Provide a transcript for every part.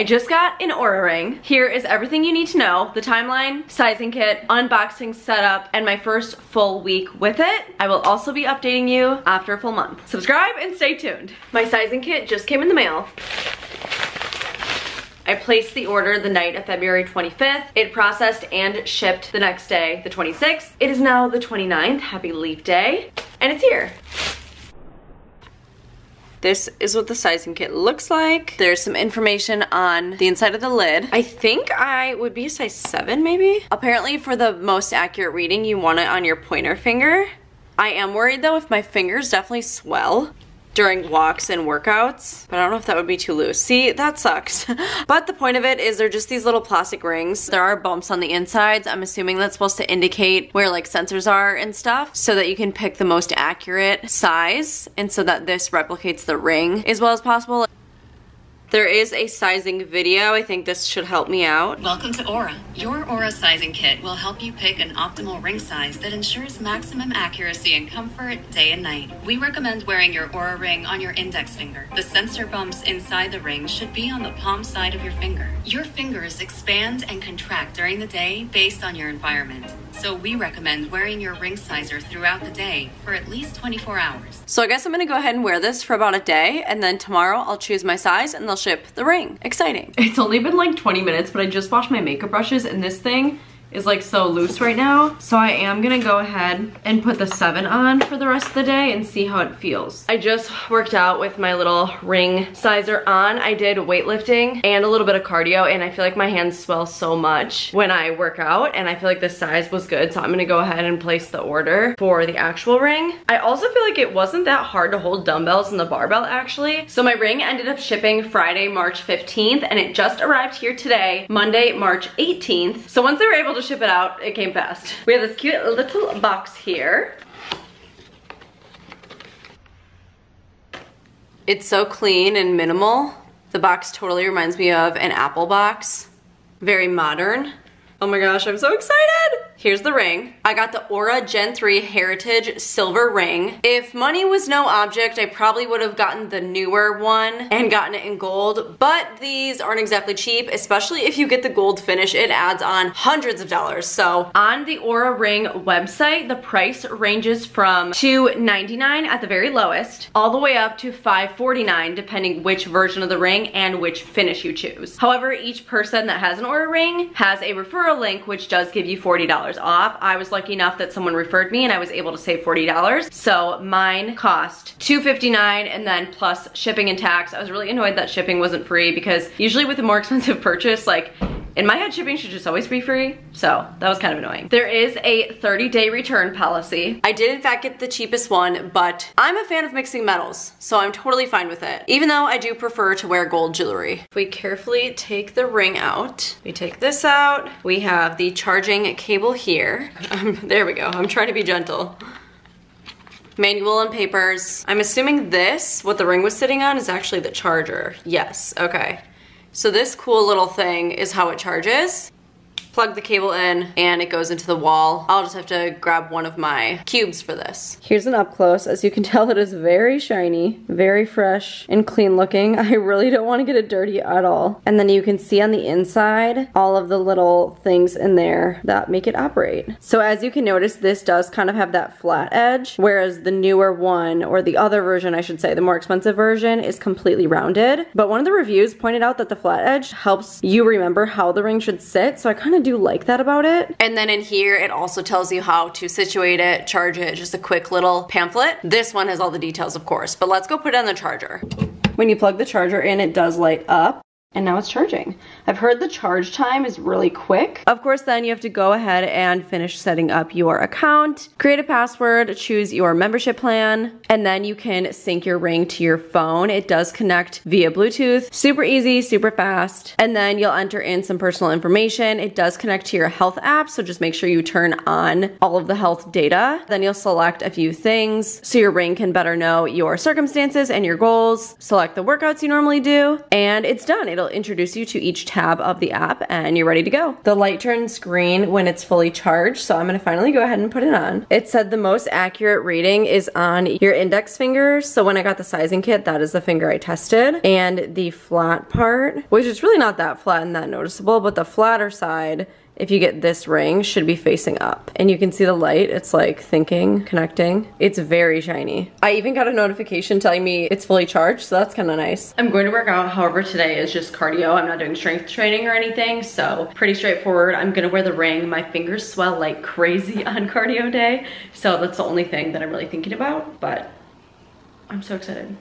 I just got an Oura ring. Here is everything you need to know, the timeline, sizing kit, unboxing setup, and my first full week with it. I will also be updating you after a full month. Subscribe and stay tuned. My sizing kit just came in the mail. I placed the order the night of February 25th. It processed and shipped the next day, the 26th. It is now the 29th. Happy Leap Day. And it's here. This is what the sizing kit looks like. There's some information on the inside of the lid. I think I would be a size 7 maybe. Apparently for the most accurate reading, you want it on your pointer finger. I am worried though if my fingers definitely swell during walks and workouts, but I don't know if that would be too loose. See, that sucks. but the point of it is they're just these little plastic rings. There are bumps on the insides. I'm assuming that's supposed to indicate where like sensors are and stuff so that you can pick the most accurate size and so that this replicates the ring as well as possible. There is a sizing video. I think this should help me out. Welcome to Oura. Your Oura sizing kit will help you pick an optimal ring size that ensures maximum accuracy and comfort day and night. We recommend wearing your Oura ring on your index finger. The sensor bumps inside the ring should be on the palm side of your finger. Your fingers expand and contract during the day based on your environment. So we recommend wearing your ring sizer throughout the day for at least 24 hours. So I guess I'm gonna go ahead and wear this for about a day and then tomorrow I'll choose my size and they'll ship the ring. Exciting. It's only been like 20 minutes, but I just washed my makeup brushes and this thing is like so loose right now. So I am gonna go ahead and put the seven on for the rest of the day and see how it feels. I just worked out with my little ring sizer on. I did weightlifting and a little bit of cardio and I feel like my hands swell so much when I work out and I feel like the size was good. So I'm gonna go ahead and place the order for the actual ring. I also feel like it wasn't that hard to hold dumbbells and the barbell actually. So my ring ended up shipping Friday, March 15th and it just arrived here today, Monday, March 18th. So once they were able to to ship it out. It came fast. We have this cute little box here. It's so clean and minimal. The box totally reminds me of an Apple box. Very modern. Oh my gosh, I'm so excited! Here's the ring. I got the Oura Gen 3 Heritage Silver Ring. If money was no object, I probably would have gotten the newer one and gotten it in gold, but these aren't exactly cheap, especially if you get the gold finish. It adds on hundreds of dollars. So on the Oura Ring website, the price ranges from $2.99 at the very lowest, all the way up to $5.49 depending which version of the ring and which finish you choose. However, each person that has an Oura ring has a referral link which does give you $40 off. I was lucky enough that someone referred me and I was able to save $40. So mine cost $2.59 and then plus shipping and tax. I was really annoyed that shipping wasn't free because usually with a more expensive purchase, like in my head, shipping should just always be free, so that was kind of annoying. There is a 30-day return policy. I did in fact get the cheapest one, but I'm a fan of mixing metals, so I'm totally fine with it, even though I do prefer to wear gold jewelry. If we carefully take the ring out, we take this out, we have the charging cable here. Um, there we go, I'm trying to be gentle manual and papers. I'm assuming this, what the ring was sitting on, is actually the charger. Yes, okay. So this cool little thing is how it charges plug the cable in and it goes into the wall. I'll just have to grab one of my cubes for this. Here's an up close. As you can tell, it is very shiny, very fresh and clean looking. I really don't want to get it dirty at all. And then you can see on the inside all of the little things in there that make it operate. So as you can notice, this does kind of have that flat edge, whereas the newer one, or the other version, I should say, the more expensive version, is completely rounded. But one of the reviews pointed out that the flat edge helps you remember how the ring should sit, so I kind of do like that about it. And then in here, it also tells you how to situate it, charge it, just a quick little pamphlet. This one has all the details, of course, but let's go put it on the charger. When you plug the charger in, it does light up and now it's charging. I've heard the charge time is really quick. Of course, then you have to go ahead and finish setting up your account, create a password, choose your membership plan, and then you can sync your ring to your phone. It does connect via Bluetooth. Super easy, super fast. And then you'll enter in some personal information. It does connect to your health app, so just make sure you turn on all of the health data. Then you'll select a few things so your ring can better know your circumstances and your goals. Select the workouts you normally do, and it's done. It'll it'll introduce you to each tab of the app and you're ready to go. The light turns green when it's fully charged, so I'm gonna finally go ahead and put it on. It said the most accurate reading is on your index finger, so when I got the sizing kit, that is the finger I tested. And the flat part, which is really not that flat and that noticeable, but the flatter side if you get this ring, should be facing up. And you can see the light, it's like thinking, connecting. It's very shiny. I even got a notification telling me it's fully charged, so that's kind of nice. I'm going to work out, however, today is just cardio. I'm not doing strength training or anything, so pretty straightforward. I'm gonna wear the ring. My fingers swell like crazy on cardio day, so that's the only thing that I'm really thinking about, but I'm so excited.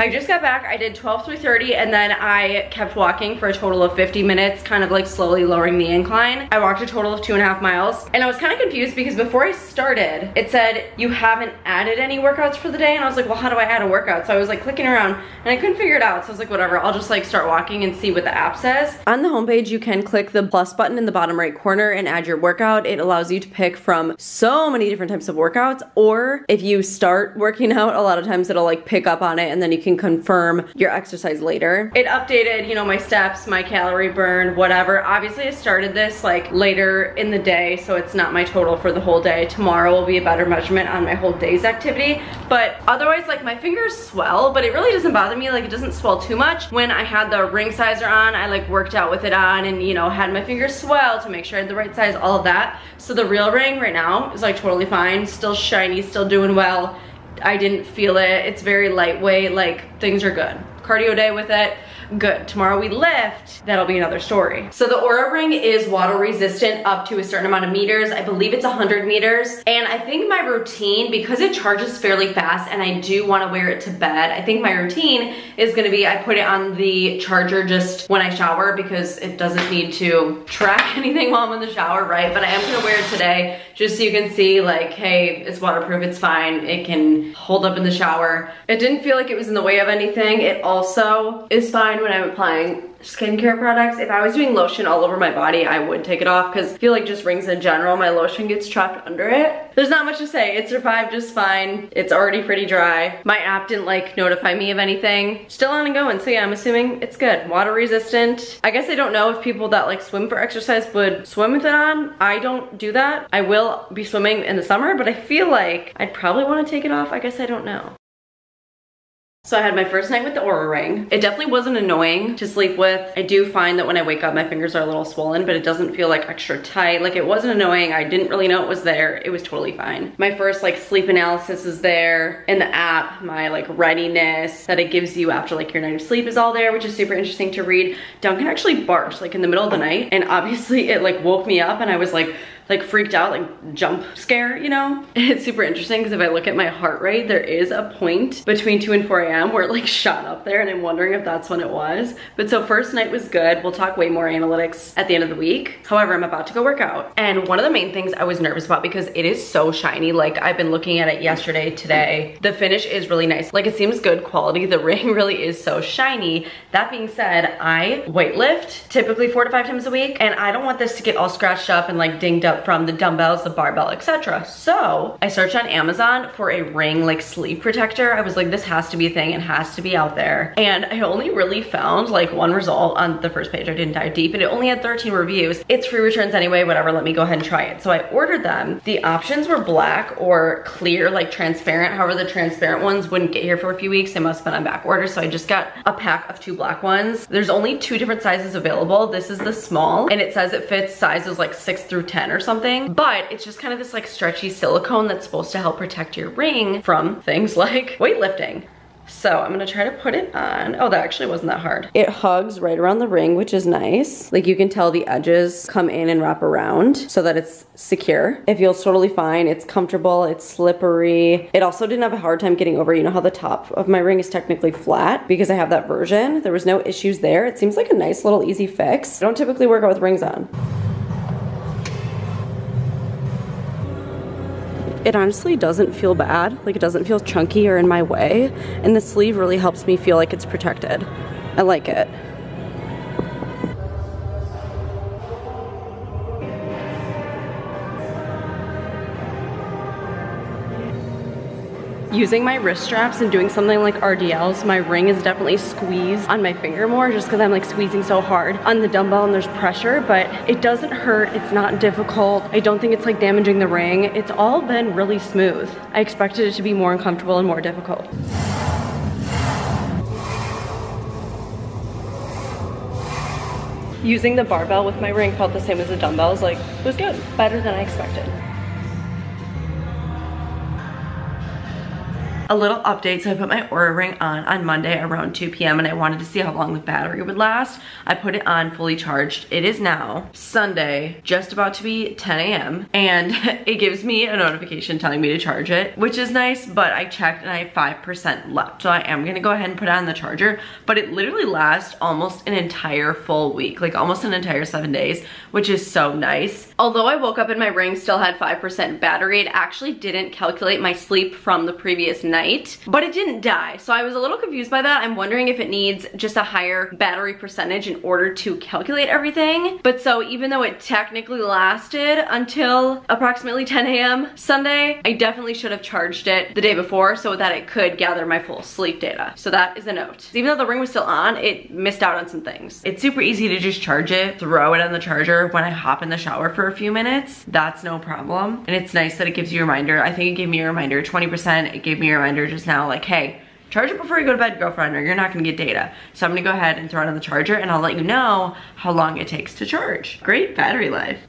I just got back, I did 12 through 30 and then I kept walking for a total of 50 minutes, kind of like slowly lowering the incline. I walked a total of two and a half miles and I was kind of confused because before I started, it said you haven't added any workouts for the day and I was like, well, how do I add a workout? So I was like clicking around and I couldn't figure it out. So I was like, whatever, I'll just like start walking and see what the app says. On the homepage, you can click the plus button in the bottom right corner and add your workout. It allows you to pick from so many different types of workouts or if you start working out, a lot of times it'll like pick up on it and then you can can confirm your exercise later. It updated, you know, my steps, my calorie burn, whatever. Obviously I started this like later in the day, so it's not my total for the whole day. Tomorrow will be a better measurement on my whole day's activity. But otherwise, like my fingers swell, but it really doesn't bother me. Like it doesn't swell too much. When I had the ring sizer on, I like worked out with it on and, you know, had my fingers swell to make sure I had the right size, all of that. So the real ring right now is like totally fine, still shiny, still doing well. I didn't feel it. It's very lightweight, like things are good. Cardio day with it, good. Tomorrow we lift, that'll be another story. So the Oura Ring is water resistant up to a certain amount of meters. I believe it's 100 meters. And I think my routine, because it charges fairly fast and I do wanna wear it to bed, I think my routine is gonna be, I put it on the charger just when I shower because it doesn't need to track anything while I'm in the shower, right? But I am gonna wear it today just so you can see like, hey, it's waterproof, it's fine. It can hold up in the shower. It didn't feel like it was in the way of anything. It also is fine when I'm applying skincare products. If I was doing lotion all over my body, I would take it off because I feel like just rings in general, my lotion gets trapped under it. There's not much to say. It survived just fine. It's already pretty dry. My app didn't like notify me of anything. Still on and going. So yeah, I'm assuming it's good. Water resistant. I guess I don't know if people that like swim for exercise would swim with it on. I don't do that. I will be swimming in the summer, but I feel like I'd probably want to take it off. I guess I don't know. So I had my first night with the Oura Ring. It definitely wasn't annoying to sleep with. I do find that when I wake up, my fingers are a little swollen, but it doesn't feel like extra tight. Like it wasn't annoying. I didn't really know it was there. It was totally fine. My first like sleep analysis is there in the app. My like readiness that it gives you after like your night of sleep is all there, which is super interesting to read. Duncan actually barked like in the middle of the night and obviously it like woke me up and I was like, like freaked out, like jump scare, you know? It's super interesting because if I look at my heart rate, there is a point between 2 and 4 a.m. where it like shot up there and I'm wondering if that's when it was. But so first night was good. We'll talk way more analytics at the end of the week. However, I'm about to go work out. And one of the main things I was nervous about because it is so shiny, like I've been looking at it yesterday, today. The finish is really nice. Like it seems good quality. The ring really is so shiny. That being said, I weightlift typically four to five times a week and I don't want this to get all scratched up and like dinged up from the dumbbells, the barbell, etc. So I searched on Amazon for a ring like sleeve protector. I was like, this has to be a thing. It has to be out there. And I only really found like one result on the first page. I didn't dive deep and it only had 13 reviews. It's free returns anyway, whatever. Let me go ahead and try it. So I ordered them. The options were black or clear, like transparent. However, the transparent ones wouldn't get here for a few weeks. They must have been on back order. So I just got a pack of two black ones. There's only two different sizes available. This is the small and it says it fits sizes like six through 10 or something, but it's just kind of this like stretchy silicone that's supposed to help protect your ring from things like weightlifting. So I'm gonna try to put it on. Oh, that actually wasn't that hard. It hugs right around the ring, which is nice. Like you can tell the edges come in and wrap around so that it's secure. It feels totally fine. It's comfortable, it's slippery. It also didn't have a hard time getting over, you know how the top of my ring is technically flat because I have that version. There was no issues there. It seems like a nice little easy fix. I don't typically work out with rings on. It honestly doesn't feel bad. Like it doesn't feel chunky or in my way. And the sleeve really helps me feel like it's protected. I like it. Using my wrist straps and doing something like RDLs, my ring is definitely squeezed on my finger more just because I'm like squeezing so hard on the dumbbell and there's pressure, but it doesn't hurt, it's not difficult. I don't think it's like damaging the ring. It's all been really smooth. I expected it to be more uncomfortable and more difficult. Using the barbell with my ring felt the same as the dumbbells, like it was good, better than I expected. A little update. So I put my Oura ring on on Monday around 2 p.m. and I wanted to see how long the battery would last. I put it on fully charged. It is now Sunday, just about to be 10 a.m. and it gives me a notification telling me to charge it, which is nice, but I checked and I have 5% left. So I am gonna go ahead and put it on the charger, but it literally lasts almost an entire full week, like almost an entire seven days, which is so nice. Although I woke up and my ring still had 5% battery, it actually didn't calculate my sleep from the previous night night, but it didn't die. So I was a little confused by that. I'm wondering if it needs just a higher battery percentage in order to calculate everything. But so even though it technically lasted until approximately 10 a.m. Sunday, I definitely should have charged it the day before so that it could gather my full sleep data. So that is a note. Even though the ring was still on, it missed out on some things. It's super easy to just charge it, throw it on the charger when I hop in the shower for a few minutes. That's no problem. And it's nice that it gives you a reminder. I think it gave me a reminder, 20%, it gave me a reminder reminder just now like, hey, charge it before you go to bed, girlfriend, or you're not gonna get data. So I'm gonna go ahead and throw it on the charger and I'll let you know how long it takes to charge. Great battery life.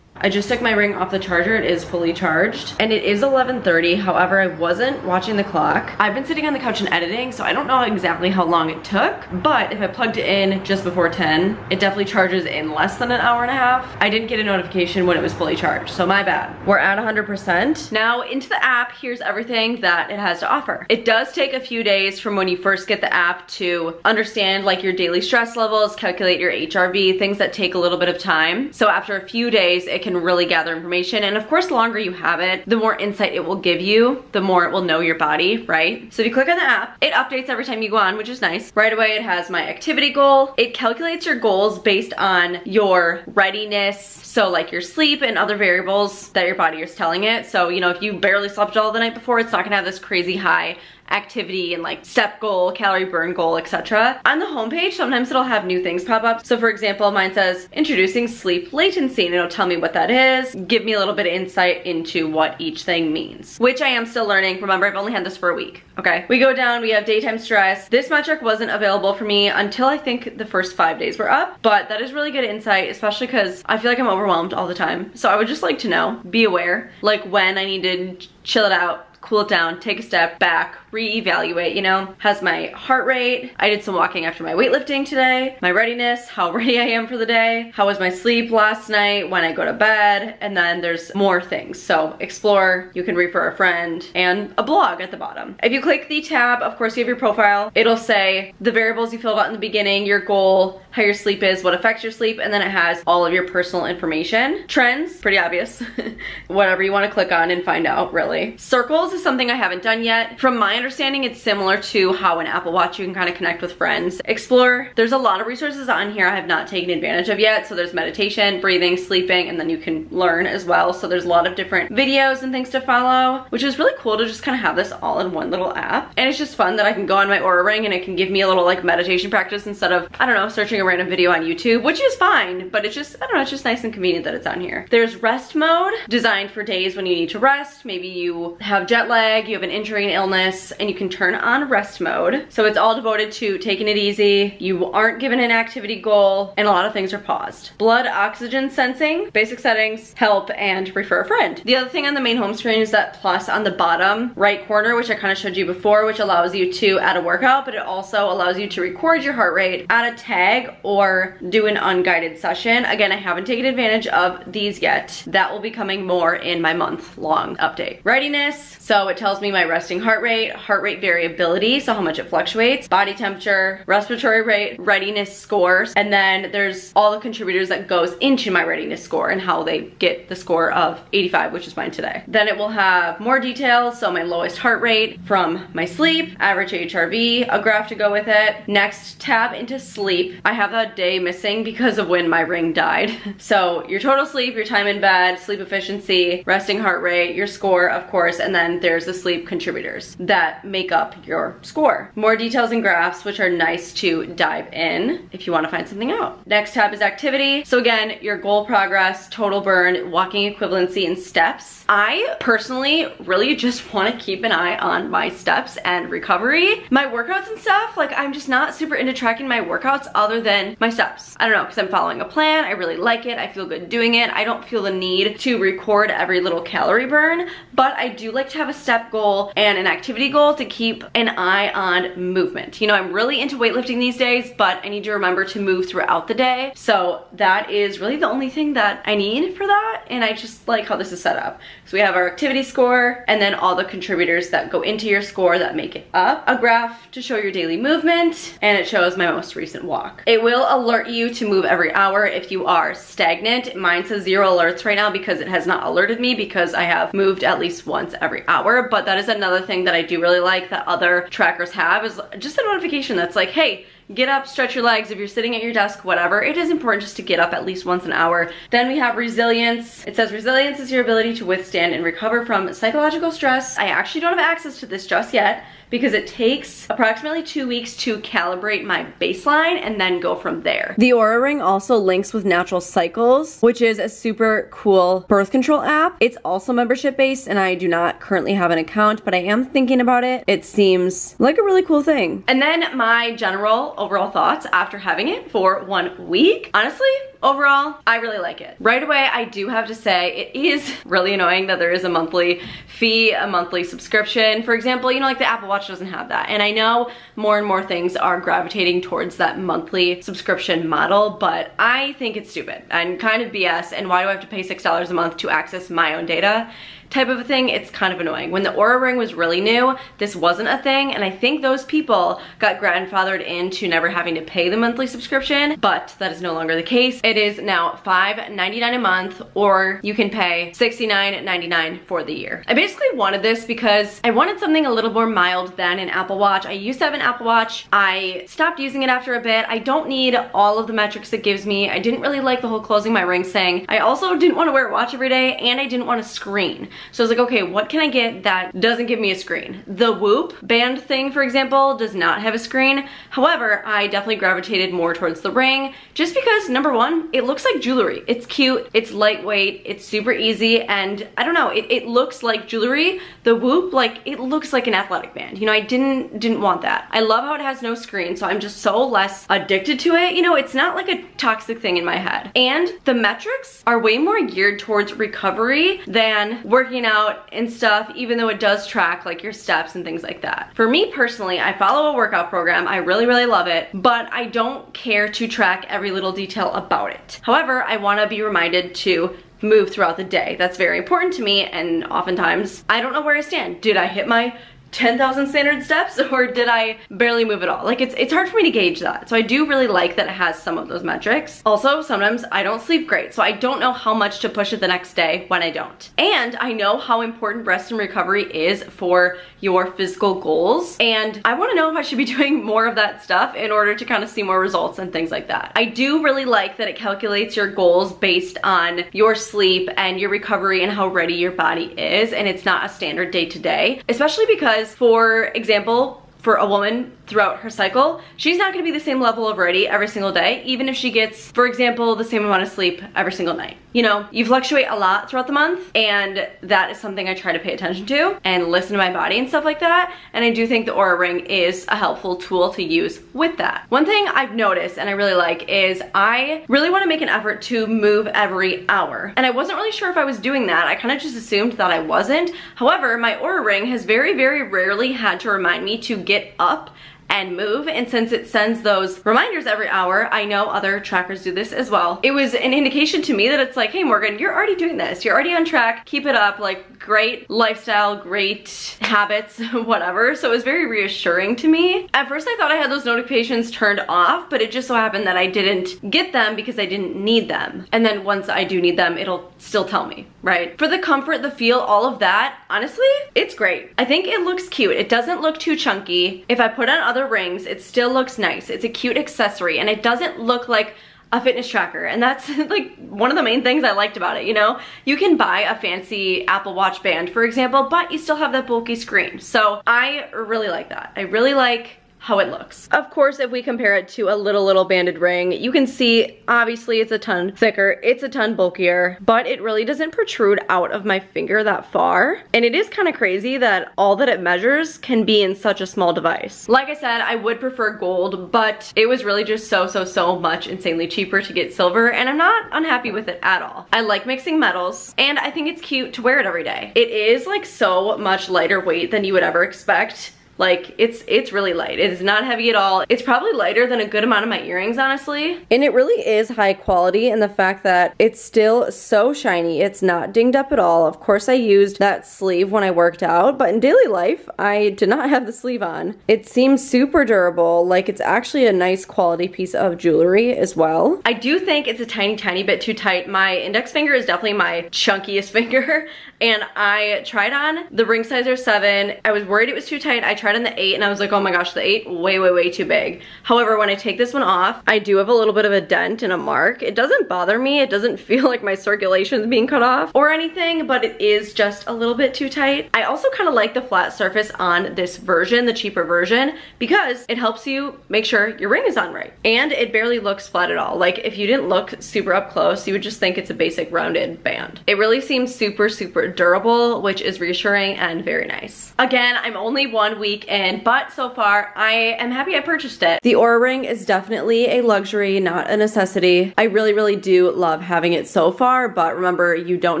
I just took my ring off the charger. It is fully charged and it is 11.30. However, I wasn't watching the clock. I've been sitting on the couch and editing, so I don't know exactly how long it took, but if I plugged it in just before 10, it definitely charges in less than an hour and a half. I didn't get a notification when it was fully charged, so my bad. We're at 100%. Now into the app, here's everything that it has to offer. It does take a few days from when you first get the app to understand like your daily stress levels, calculate your HRV, things that take a little bit of time. So after a few days, it can can really gather information. And of course, the longer you have it, the more insight it will give you, the more it will know your body, right? So if you click on the app, it updates every time you go on, which is nice. Right away, it has my activity goal. It calculates your goals based on your readiness, so like your sleep and other variables that your body is telling it. So, you know, if you barely slept all the night before, it's not gonna have this crazy high activity and like step goal, calorie burn goal, etc. On the homepage, sometimes it'll have new things pop up. So for example, mine says introducing sleep latency and it'll tell me what that is, give me a little bit of insight into what each thing means, which I am still learning. Remember, I've only had this for a week, okay? We go down, we have daytime stress. This metric wasn't available for me until I think the first five days were up, but that is really good insight, especially because I feel like I'm overwhelmed all the time. So I would just like to know, be aware, like when I need to chill it out, cool it down, take a step back, reevaluate, you know, has my heart rate, I did some walking after my weightlifting today, my readiness, how ready I am for the day, how was my sleep last night, when I go to bed, and then there's more things. So explore, you can refer a friend, and a blog at the bottom. If you click the tab, of course you have your profile, it'll say the variables you filled out in the beginning, your goal, how your sleep is, what affects your sleep, and then it has all of your personal information. Trends, pretty obvious. Whatever you wanna click on and find out, really. Circles is something I haven't done yet. From my understanding, it's similar to how an Apple Watch you can kind of connect with friends. Explore, there's a lot of resources on here I have not taken advantage of yet. So there's meditation, breathing, sleeping, and then you can learn as well. So there's a lot of different videos and things to follow, which is really cool to just kind of have this all in one little app. And it's just fun that I can go on my Oura Ring and it can give me a little like meditation practice instead of, I don't know, searching a random video on YouTube, which is fine, but it's just, I don't know, it's just nice and convenient that it's on here. There's rest mode, designed for days when you need to rest. Maybe you have jet lag, you have an injury and illness, and you can turn on rest mode. So it's all devoted to taking it easy. You aren't given an activity goal and a lot of things are paused. Blood oxygen sensing, basic settings, help, and refer a friend. The other thing on the main home screen is that plus on the bottom right corner, which I kind of showed you before, which allows you to add a workout, but it also allows you to record your heart rate, add a tag, or do an unguided session. Again, I haven't taken advantage of these yet. That will be coming more in my month long update. Readiness, So it tells me my resting heart rate, heart rate variability, so how much it fluctuates, body temperature, respiratory rate, readiness scores, and then there's all the contributors that goes into my readiness score and how they get the score of 85, which is mine today. Then it will have more details, so my lowest heart rate from my sleep, average HRV, a graph to go with it. Next, tab into sleep. I have that day missing because of when my ring died. So your total sleep, your time in bed, sleep efficiency, resting heart rate, your score, of course, and then there's the sleep contributors that make up your score. More details and graphs, which are nice to dive in if you wanna find something out. Next tab is activity. So again, your goal progress, total burn, walking equivalency, and steps. I personally really just wanna keep an eye on my steps and recovery. My workouts and stuff, like I'm just not super into tracking my workouts other than my steps. I don't know, because I'm following a plan, I really like it, I feel good doing it. I don't feel the need to record every little calorie burn, but I do like to have a step goal and an activity goal to keep an eye on movement. You know, I'm really into weightlifting these days, but I need to remember to move throughout the day. So that is really the only thing that I need for that, and I just like how this is set up. So we have our activity score, and then all the contributors that go into your score that make it up. A graph to show your daily movement, and it shows my most recent walk. It will alert you to move every hour if you are stagnant. Mine says zero alerts right now because it has not alerted me because I have moved at least once every hour, but that is another thing that I do really like that other trackers have is just a notification that's like, hey, get up, stretch your legs. If you're sitting at your desk, whatever, it is important just to get up at least once an hour. Then we have resilience. It says resilience is your ability to withstand and recover from psychological stress. I actually don't have access to this just yet because it takes approximately two weeks to calibrate my baseline and then go from there. The Oura Ring also links with Natural Cycles, which is a super cool birth control app. It's also membership based and I do not currently have an account, but I am thinking about it. It seems like a really cool thing. And then my general overall thoughts after having it for one week. Honestly, overall, I really like it. Right away, I do have to say it is really annoying that there is a monthly fee, a monthly subscription. For example, you know, like the Apple Watch doesn't have that. And I know more and more things are gravitating towards that monthly subscription model, but I think it's stupid and kind of BS. And why do I have to pay $6 a month to access my own data? Type of a thing, it's kind of annoying. When the Oura Ring was really new, this wasn't a thing, and I think those people got grandfathered into never having to pay the monthly subscription, but that is no longer the case. It is now $5.99 a month, or you can pay $69.99 for the year. I basically wanted this because I wanted something a little more mild than an Apple Watch. I used to have an Apple Watch. I stopped using it after a bit. I don't need all of the metrics it gives me. I didn't really like the whole closing my ring thing. I also didn't want to wear a watch every day, and I didn't want a screen. So I was like, okay, what can I get that doesn't give me a screen? The Whoop band thing, for example, does not have a screen. However, I definitely gravitated more towards the ring just because number one, it looks like jewelry. It's cute, it's lightweight, it's super easy, and I don't know, it, it looks like jewelry. The Whoop, like, it looks like an athletic band. You know, I didn't, didn't want that. I love how it has no screen, so I'm just so less addicted to it. You know, it's not like a toxic thing in my head. And the metrics are way more geared towards recovery than working out and stuff, even though it does track like your steps and things like that. For me personally, I follow a workout program. I really, really love it, but I don't care to track every little detail about it. However, I wanna be reminded to move throughout the day. That's very important to me and oftentimes I don't know where I stand. Did I hit my 10,000 standard steps or did I barely move at all? Like it's, it's hard for me to gauge that. So I do really like that it has some of those metrics. Also, sometimes I don't sleep great, so I don't know how much to push it the next day when I don't. And I know how important rest and recovery is for your physical goals. And I wanna know if I should be doing more of that stuff in order to kind of see more results and things like that. I do really like that it calculates your goals based on your sleep and your recovery and how ready your body is. And it's not a standard day to day, especially because because for example, for a woman throughout her cycle, she's not gonna be the same level of ready every single day, even if she gets, for example, the same amount of sleep every single night. You know, you fluctuate a lot throughout the month, and that is something I try to pay attention to and listen to my body and stuff like that. And I do think the Oura Ring is a helpful tool to use with that. One thing I've noticed and I really like is I really wanna make an effort to move every hour. And I wasn't really sure if I was doing that. I kind of just assumed that I wasn't. However, my Oura Ring has very, very rarely had to remind me to get up and move. And since it sends those reminders every hour, I know other trackers do this as well. It was an indication to me that it's like, hey Morgan, you're already doing this. You're already on track. Keep it up. Like great lifestyle, great habits, whatever. So it was very reassuring to me. At first I thought I had those notifications turned off, but it just so happened that I didn't get them because I didn't need them. And then once I do need them, it'll still tell me, right? For the comfort, the feel, all of that, honestly, it's great. I think it looks cute. It doesn't look too chunky. If I put on other rings, it still looks nice. It's a cute accessory and it doesn't look like a fitness tracker and that's like one of the main things I liked about it, you know? You can buy a fancy Apple Watch band, for example, but you still have that bulky screen. So I really like that. I really like how it looks. Of course, if we compare it to a little, little banded ring, you can see obviously it's a ton thicker, it's a ton bulkier, but it really doesn't protrude out of my finger that far. And it is kind of crazy that all that it measures can be in such a small device. Like I said, I would prefer gold, but it was really just so, so, so much insanely cheaper to get silver, and I'm not unhappy with it at all. I like mixing metals, and I think it's cute to wear it every day. It is like so much lighter weight than you would ever expect like it's it's really light. It is not heavy at all. It's probably lighter than a good amount of my earrings, honestly. And it really is high quality in the fact that it's still so shiny. It's not dinged up at all. Of course I used that sleeve when I worked out, but in daily life, I did not have the sleeve on. It seems super durable, like it's actually a nice quality piece of jewelry as well. I do think it's a tiny, tiny bit too tight. My index finger is definitely my chunkiest finger, and I tried on the ring size 7. I was worried it was too tight. I tried tried on the 8 and I was like, oh my gosh, the 8, way, way, way too big. However, when I take this one off, I do have a little bit of a dent and a mark. It doesn't bother me. It doesn't feel like my circulation is being cut off or anything, but it is just a little bit too tight. I also kind of like the flat surface on this version, the cheaper version, because it helps you make sure your ring is on right. And it barely looks flat at all. Like if you didn't look super up close, you would just think it's a basic rounded band. It really seems super, super durable, which is reassuring and very nice. Again, I'm only one week but so far I am happy I purchased it. The Oura Ring is definitely a luxury, not a necessity. I really, really do love having it so far, but remember, you don't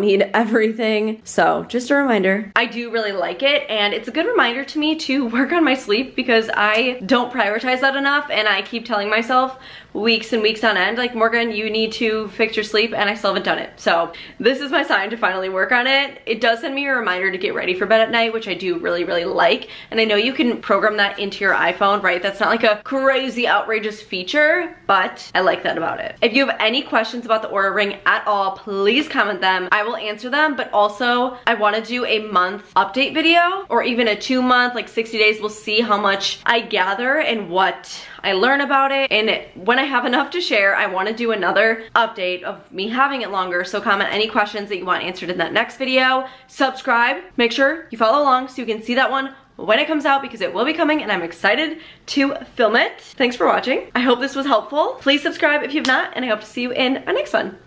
need everything. So just a reminder, I do really like it, and it's a good reminder to me to work on my sleep because I don't prioritize that enough, and I keep telling myself, weeks and weeks on end, like Morgan, you need to fix your sleep and I still haven't done it. So this is my sign to finally work on it. It does send me a reminder to get ready for bed at night, which I do really, really like. And I know you can program that into your iPhone, right? That's not like a crazy outrageous feature, but I like that about it. If you have any questions about the Oura Ring at all, please comment them. I will answer them, but also I wanna do a month update video or even a two month, like 60 days. We'll see how much I gather and what I learn about it. And when I have enough to share, I wanna do another update of me having it longer. So comment any questions that you want answered in that next video. Subscribe, make sure you follow along so you can see that one when it comes out because it will be coming and I'm excited to film it. Thanks for watching. I hope this was helpful. Please subscribe if you've not and I hope to see you in our next one.